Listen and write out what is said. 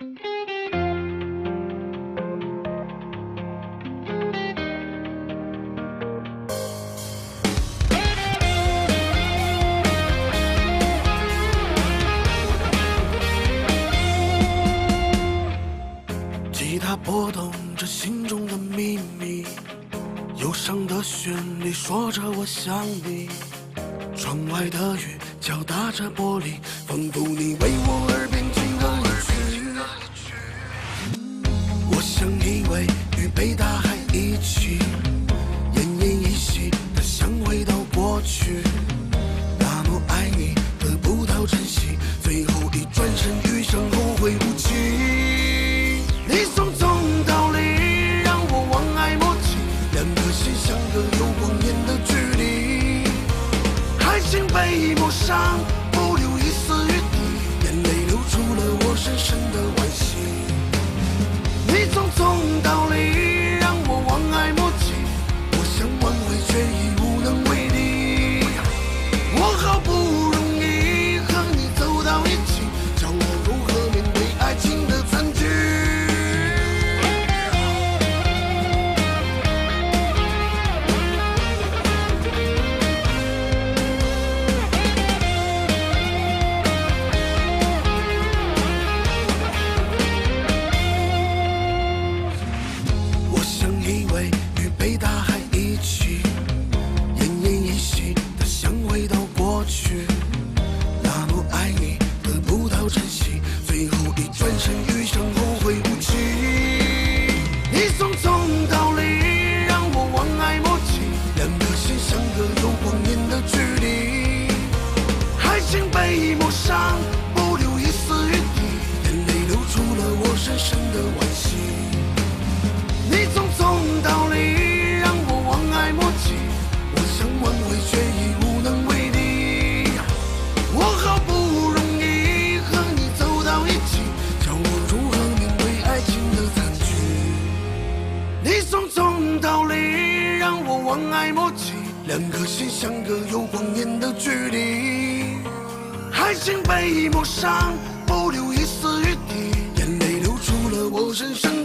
吉他拨动着心中的秘密，忧伤的旋律说着我想你。窗外的雨敲打着玻璃，仿佛你为我而一起，奄奄一息的想回到过去。那么爱你，得不到珍惜，最后一转身余生后会无期。你匆匆逃离，让我望爱莫及，两颗心相隔有光年的距离。爱情被抹伤，与被大望爱默契，两颗心相隔有光年的距离。爱情被抹杀，不留一丝余地，眼泪流出了我身上。